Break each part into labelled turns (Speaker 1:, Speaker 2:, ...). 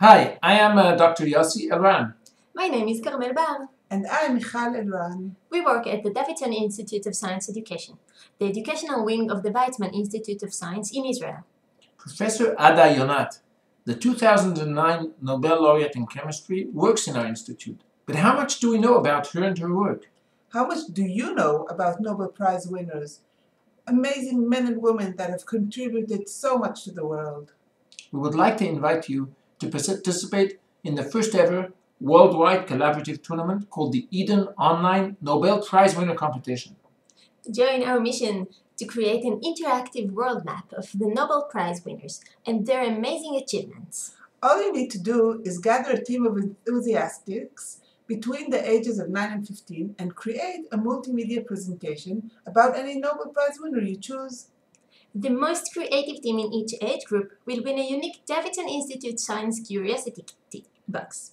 Speaker 1: Hi, I am uh, Dr. Yossi Elran.
Speaker 2: My name is Carmel Bar.
Speaker 3: And I'm Michal Elran.
Speaker 2: We work at the Davidson Institute of Science Education, the educational wing of the Weizmann Institute of Science in Israel.
Speaker 1: Professor Ada Yonath, the 2009 Nobel laureate in chemistry, works in our institute. But how much do we know about her and her work?
Speaker 3: How much do you know about Nobel Prize winners? Amazing men and women that have contributed so much to the world.
Speaker 1: We would like to invite you to participate in the first ever worldwide collaborative tournament called the Eden Online Nobel Prize Winner Competition.
Speaker 2: Join our mission to create an interactive world map of the Nobel Prize winners and their amazing achievements.
Speaker 3: All you need to do is gather a team of enthusiasts between the ages of 9 and 15 and create a multimedia presentation about any Nobel Prize winner you choose.
Speaker 2: The most creative team in each age group will win a unique Davidson Institute Science Curiosity box.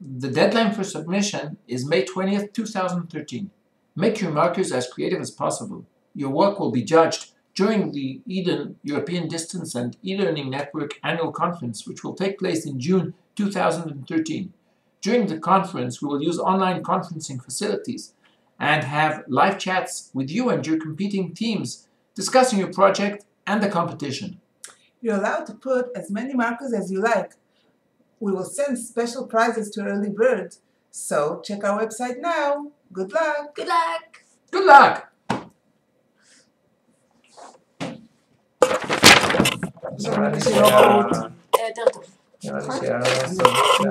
Speaker 1: The deadline for submission is May 20th, 2013. Make your markers as creative as possible. Your work will be judged during the Eden European Distance and E-Learning Network annual conference, which will take place in June 2013. During the conference, we will use online conferencing facilities and have live chats with you and your competing teams discussing your project and the competition.
Speaker 3: You're allowed to put as many markers as you like. We will send special prizes to early birds, so check our website now. Good luck!
Speaker 2: Good luck!
Speaker 1: Good luck!
Speaker 2: יותר טוב.